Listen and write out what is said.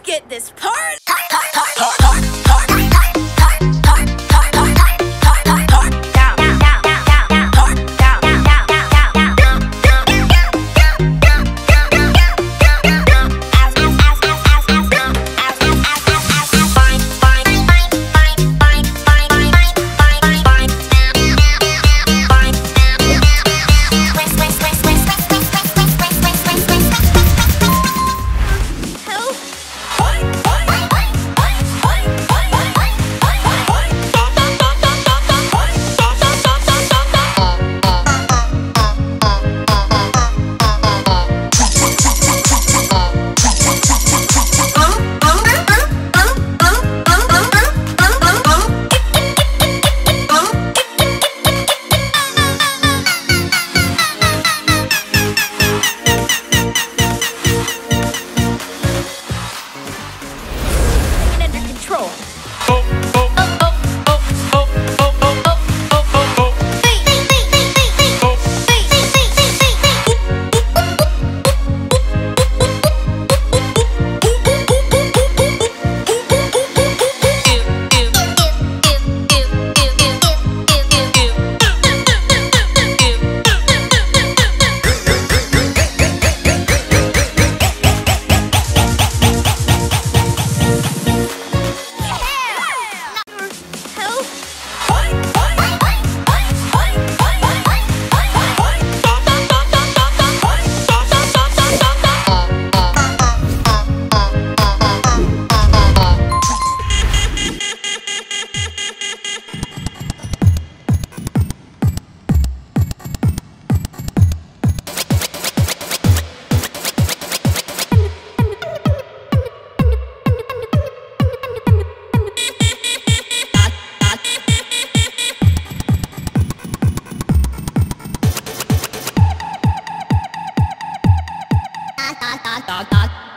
Let's get this party! 哒哒哒哒。